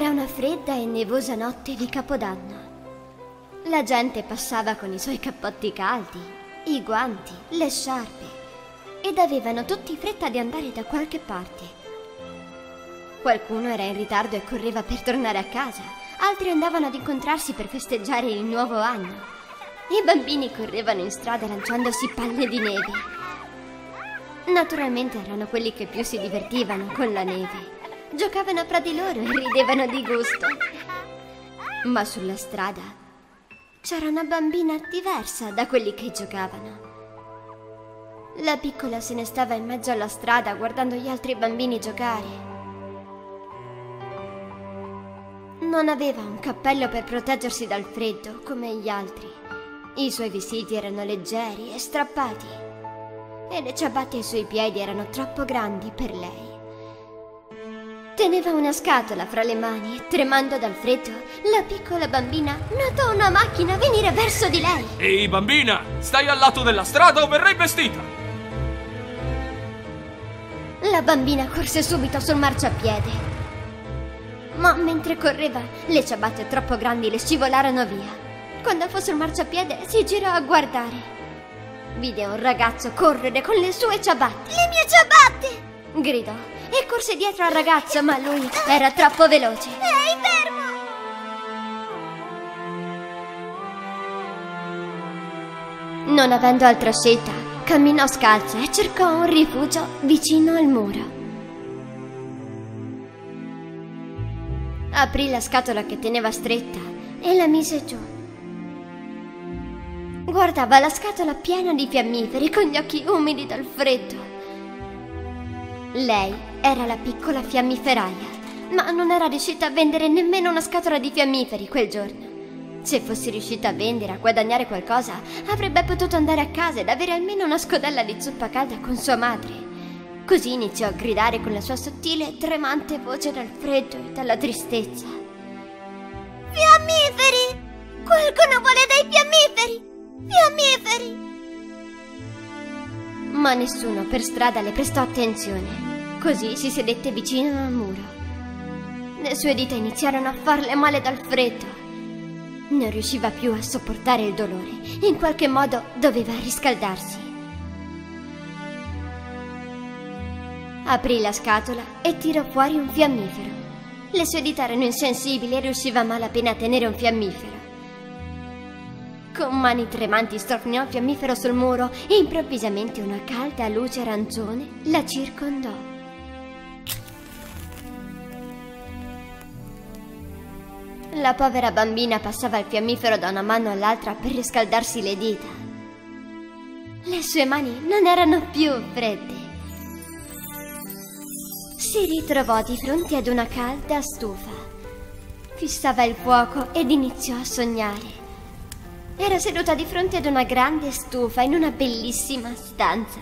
Era una fredda e nevosa notte di Capodanno. La gente passava con i suoi cappotti caldi, i guanti, le sciarpe ed avevano tutti fretta di andare da qualche parte. Qualcuno era in ritardo e correva per tornare a casa, altri andavano ad incontrarsi per festeggiare il nuovo anno. I bambini correvano in strada lanciandosi palle di neve. Naturalmente erano quelli che più si divertivano con la neve. Giocavano fra di loro e ridevano di gusto. Ma sulla strada c'era una bambina diversa da quelli che giocavano. La piccola se ne stava in mezzo alla strada guardando gli altri bambini giocare. Non aveva un cappello per proteggersi dal freddo come gli altri. I suoi vestiti erano leggeri e strappati e le ciabatte ai suoi piedi erano troppo grandi per lei. Teneva una scatola fra le mani e tremando dal freddo, la piccola bambina notò una macchina venire verso di lei. Ehi bambina, stai al lato della strada o verrai vestita? La bambina corse subito sul marciapiede. Ma mentre correva, le ciabatte troppo grandi le scivolarono via. Quando fu sul marciapiede, si girò a guardare. Vide un ragazzo correre con le sue ciabatte. Le mie ciabatte! Gridò e corse dietro al ragazzo, ma lui era troppo veloce. Ehi, fermo! Non avendo altra scelta, camminò scalza e cercò un rifugio vicino al muro. Aprì la scatola che teneva stretta e la mise giù. Guardava la scatola piena di fiammiferi con gli occhi umidi dal freddo. Lei era la piccola fiammiferaia, ma non era riuscita a vendere nemmeno una scatola di fiammiferi quel giorno. Se fosse riuscita a vendere, a guadagnare qualcosa, avrebbe potuto andare a casa ed avere almeno una scodella di zuppa calda con sua madre. Così iniziò a gridare con la sua sottile e tremante voce dal freddo e dalla tristezza. Fiammiferi! Qualcuno vuole dei fiammiferi! Fiammiferi! Ma nessuno per strada le prestò attenzione. Così si sedette vicino al muro. Le sue dita iniziarono a farle male dal freddo. Non riusciva più a sopportare il dolore. In qualche modo doveva riscaldarsi. Aprì la scatola e tirò fuori un fiammifero. Le sue dita erano insensibili e riusciva a malapena a tenere un fiammifero. Con mani tremanti storniò il fiammifero sul muro e improvvisamente una calda luce arancione la circondò. La povera bambina passava il fiammifero da una mano all'altra per riscaldarsi le dita. Le sue mani non erano più fredde. Si ritrovò di fronte ad una calda stufa. Fissava il fuoco ed iniziò a sognare. Era seduta di fronte ad una grande stufa in una bellissima stanza.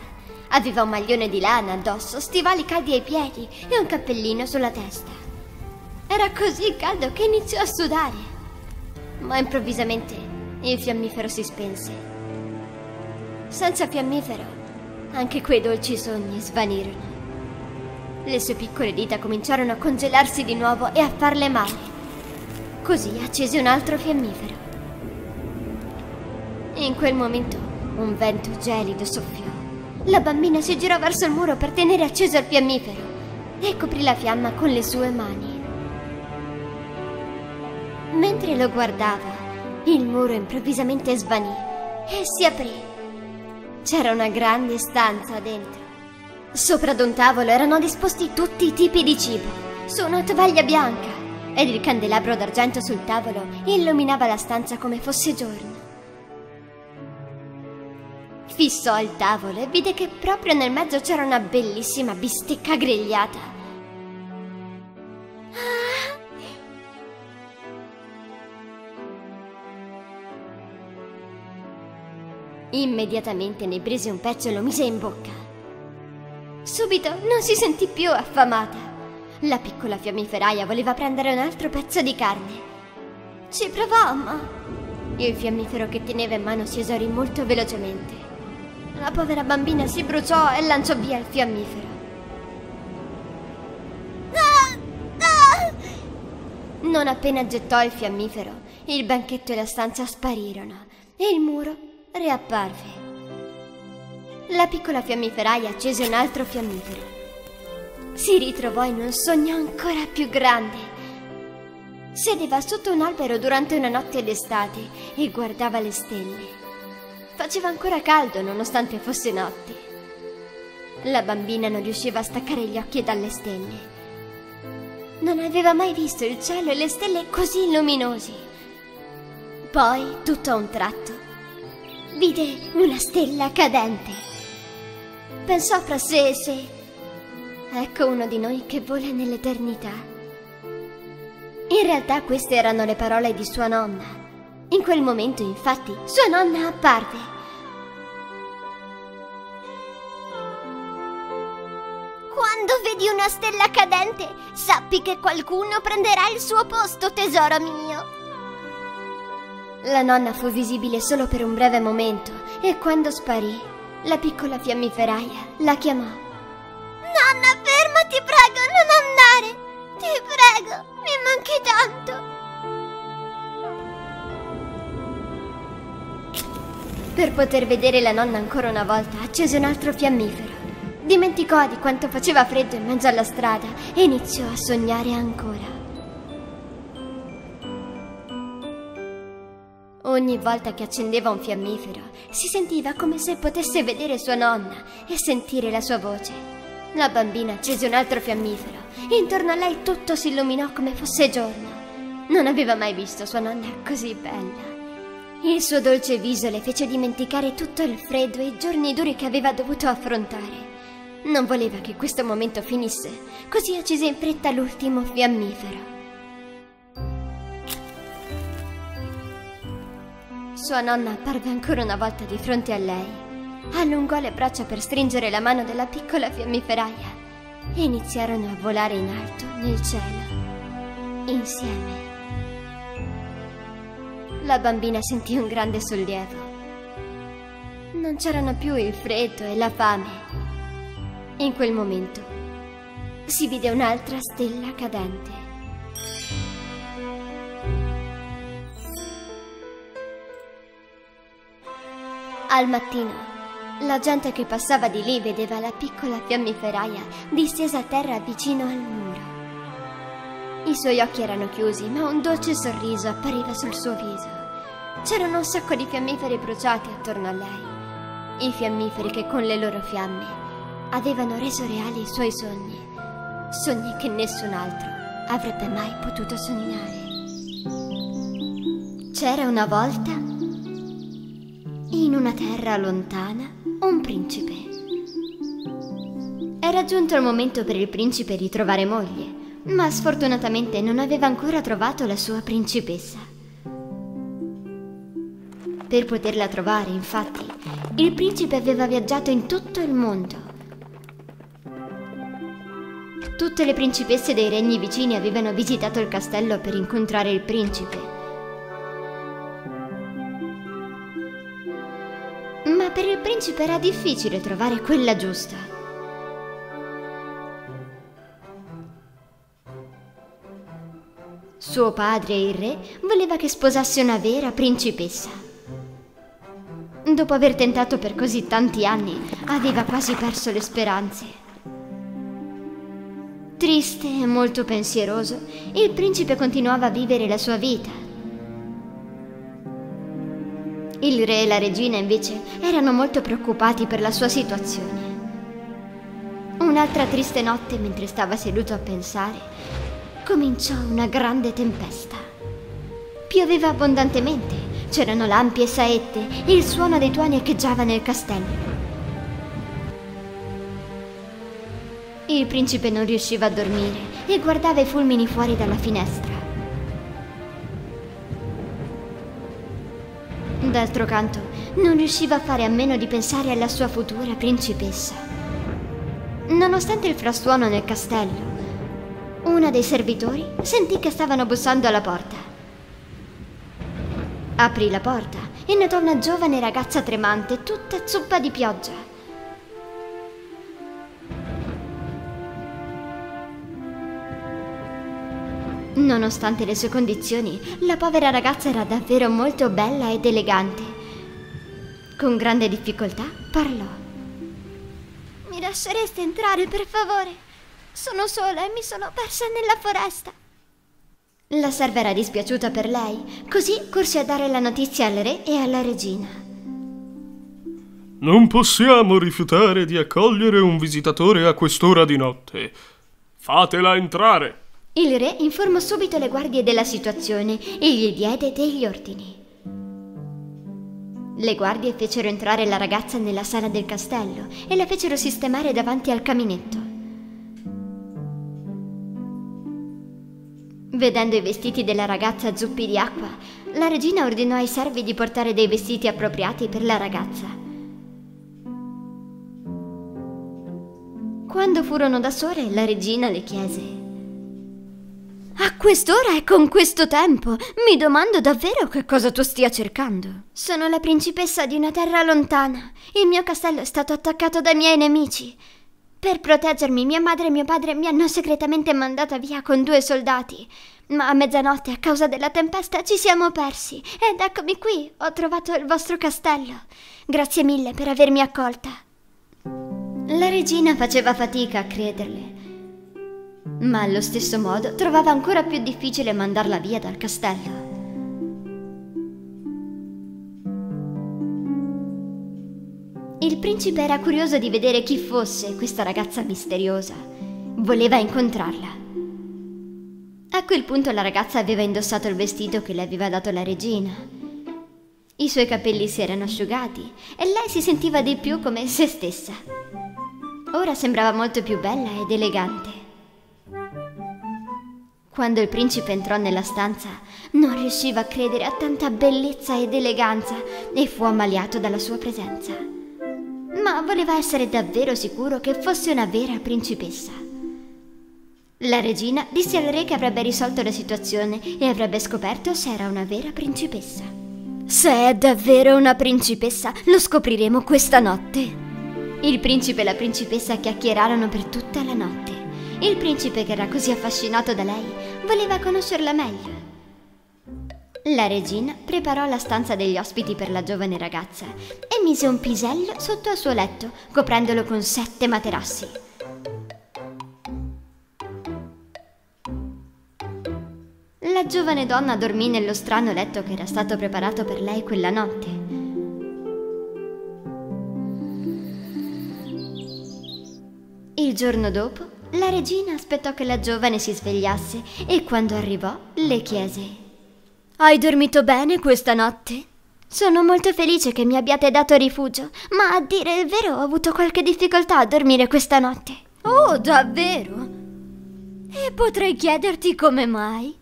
Aveva un maglione di lana addosso, stivali caldi ai piedi e un cappellino sulla testa. Era così caldo che iniziò a sudare. Ma improvvisamente il fiammifero si spense. Senza fiammifero, anche quei dolci sogni svanirono. Le sue piccole dita cominciarono a congelarsi di nuovo e a farle male. Così accese un altro fiammifero. In quel momento un vento gelido soffiò. La bambina si girò verso il muro per tenere acceso il fiammifero e coprì la fiamma con le sue mani. Mentre lo guardava, il muro improvvisamente svanì e si aprì. C'era una grande stanza dentro. Sopra ad un tavolo erano disposti tutti i tipi di cibo, su una tovaglia bianca, ed il candelabro d'argento sul tavolo illuminava la stanza come fosse giorno. Fissò il tavolo e vide che proprio nel mezzo c'era una bellissima bistecca grigliata. Immediatamente ne prese un pezzo e lo mise in bocca. Subito non si sentì più affamata. La piccola fiammiferaia voleva prendere un altro pezzo di carne. Ci provò, ma il fiammifero che teneva in mano si esaurì molto velocemente. La povera bambina si bruciò e lanciò via il fiammifero. Non appena gettò il fiammifero, il banchetto e la stanza sparirono e il muro riapparve. La piccola fiammiferaia accese un altro fiammifero. Si ritrovò in un sogno ancora più grande. Sedeva sotto un albero durante una notte d'estate e guardava le stelle. Faceva ancora caldo nonostante fosse notte. La bambina non riusciva a staccare gli occhi dalle stelle. Non aveva mai visto il cielo e le stelle così luminosi. Poi, tutto a un tratto, vide una stella cadente. Pensò fra sé e sé, ecco uno di noi che vola nell'eternità. In realtà queste erano le parole di sua nonna. In quel momento, infatti, sua nonna apparve. Quando vedi una stella cadente, sappi che qualcuno prenderà il suo posto, tesoro mio. La nonna fu visibile solo per un breve momento e quando sparì, la piccola fiammiferaia la chiamò. Nonna, fermati, prego, non andare. Ti prego, mi manchi tanto. Per poter vedere la nonna ancora una volta, accese un altro fiammifero. Dimenticò di quanto faceva freddo in mezzo alla strada e iniziò a sognare ancora. Ogni volta che accendeva un fiammifero, si sentiva come se potesse vedere sua nonna e sentire la sua voce. La bambina accese un altro fiammifero e intorno a lei tutto si illuminò come fosse giorno. Non aveva mai visto sua nonna così bella. Il suo dolce viso le fece dimenticare tutto il freddo e i giorni duri che aveva dovuto affrontare. Non voleva che questo momento finisse, così accese in fretta l'ultimo fiammifero. Sua nonna apparve ancora una volta di fronte a lei. Allungò le braccia per stringere la mano della piccola fiammiferaia e iniziarono a volare in alto nel cielo, insieme. La bambina sentì un grande sollievo. Non c'erano più il freddo e la fame. In quel momento si vide un'altra stella cadente. Al mattino, la gente che passava di lì vedeva la piccola fiammiferaia distesa a terra vicino al muro. I suoi occhi erano chiusi, ma un dolce sorriso appariva sul suo viso. C'erano un sacco di fiammiferi bruciati attorno a lei. I fiammiferi che con le loro fiamme avevano reso reali i suoi sogni. Sogni che nessun altro avrebbe mai potuto sognare. C'era una volta, in una terra lontana, un principe. Era giunto il momento per il principe di trovare moglie, ma sfortunatamente non aveva ancora trovato la sua principessa. Per poterla trovare, infatti, il principe aveva viaggiato in tutto il mondo. Tutte le principesse dei regni vicini avevano visitato il castello per incontrare il principe. Per il principe era difficile trovare quella giusta. Suo padre, il re, voleva che sposasse una vera principessa. Dopo aver tentato per così tanti anni, aveva quasi perso le speranze. Triste e molto pensieroso, il principe continuava a vivere la sua vita. Il re e la regina invece erano molto preoccupati per la sua situazione. Un'altra triste notte, mentre stava seduto a pensare, cominciò una grande tempesta. Pioveva abbondantemente, c'erano lampi e saette e il suono dei tuoni echeggiava nel castello. Il principe non riusciva a dormire e guardava i fulmini fuori dalla finestra. D'altro canto, non riusciva a fare a meno di pensare alla sua futura principessa. Nonostante il frastuono nel castello, uno dei servitori sentì che stavano bussando alla porta. Aprì la porta e notò una giovane ragazza tremante, tutta zuppa di pioggia. Nonostante le sue condizioni, la povera ragazza era davvero molto bella ed elegante. Con grande difficoltà parlò. Mi lascereste entrare, per favore? Sono sola e mi sono persa nella foresta. La serva era dispiaciuta per lei, così corse a dare la notizia al re e alla regina. Non possiamo rifiutare di accogliere un visitatore a quest'ora di notte. Fatela entrare. Il re informò subito le guardie della situazione e gli diede degli ordini. Le guardie fecero entrare la ragazza nella sala del castello e la fecero sistemare davanti al caminetto. Vedendo i vestiti della ragazza zuppi di acqua, la regina ordinò ai servi di portare dei vestiti appropriati per la ragazza. Quando furono da sole, la regina le chiese: A quest'ora e con questo tempo, mi domando davvero che cosa tu stia cercando. Sono la principessa di una terra lontana. Il mio castello è stato attaccato dai miei nemici. Per proteggermi, mia madre e mio padre mi hanno segretamente mandata via con due soldati. Ma a mezzanotte, a causa della tempesta, ci siamo persi. Ed eccomi qui, ho trovato il vostro castello. Grazie mille per avermi accolta. La regina faceva fatica a crederle, ma allo stesso modo trovava ancora più difficile mandarla via dal castello. Il principe era curioso di vedere chi fosse questa ragazza misteriosa. Voleva incontrarla. A quel punto la ragazza aveva indossato il vestito che le aveva dato la regina. I suoi capelli si erano asciugati e lei si sentiva di più come se stessa. Ora sembrava molto più bella ed elegante. Quando il principe entrò nella stanza, non riusciva a credere a tanta bellezza ed eleganza e fu ammaliato dalla sua presenza. Ma voleva essere davvero sicuro che fosse una vera principessa. La regina disse al re che avrebbe risolto la situazione e avrebbe scoperto se era una vera principessa. Se è davvero una principessa, lo scopriremo questa notte. Il principe e la principessa chiacchierarono per tutta la notte. Il principe, che era così affascinato da lei, voleva conoscerla meglio. La regina preparò la stanza degli ospiti per la giovane ragazza e mise un pisello sotto al suo letto, coprendolo con sette materassi. La giovane donna dormì nello strano letto che era stato preparato per lei quella notte. Il giorno dopo, la regina aspettò che la giovane si svegliasse e quando arrivò le chiese Hai dormito bene questa notte? Sono molto felice che mi abbiate dato rifugio, ma a dire il vero ho avuto qualche difficoltà a dormire questa notte. Oh, davvero? E potrei chiederti come mai?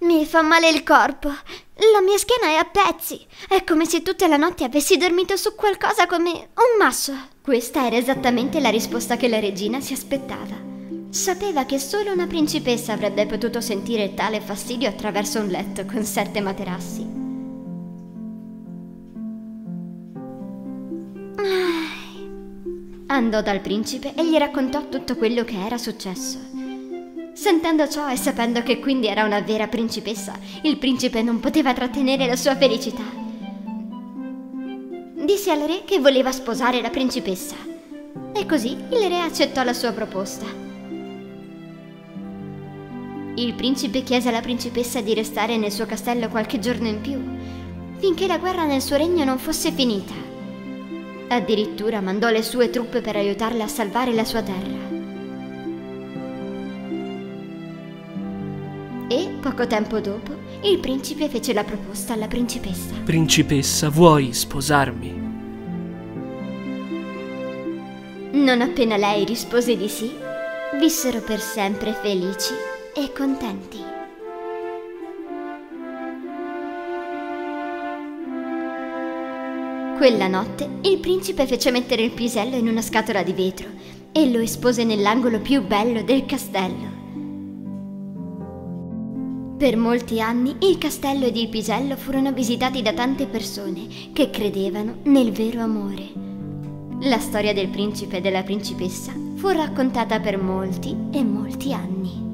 Mi fa male il corpo. La mia schiena è a pezzi. È come se tutta la notte avessi dormito su qualcosa come un masso. Questa era esattamente la risposta che la regina si aspettava. Sapeva che solo una principessa avrebbe potuto sentire tale fastidio attraverso un letto con sette materassi. Andò dal principe e gli raccontò tutto quello che era successo. Sentendo ciò e sapendo che quindi era una vera principessa, il principe non poteva trattenere la sua felicità. Disse al re che voleva sposare la principessa. E così il re accettò la sua proposta. Il principe chiese alla principessa di restare nel suo castello qualche giorno in più, finché la guerra nel suo regno non fosse finita. Addirittura mandò le sue truppe per aiutarla a salvare la sua terra. E poco tempo dopo, il principe fece la proposta alla principessa. Principessa, vuoi sposarmi? Non appena lei rispose di sì, vissero per sempre felici e contenti. Quella notte il principe fece mettere il pisello in una scatola di vetro e lo espose nell'angolo più bello del castello. Per molti anni il castello ed il pisello furono visitati da tante persone che credevano nel vero amore. La storia del principe e della principessa fu raccontata per molti e molti anni.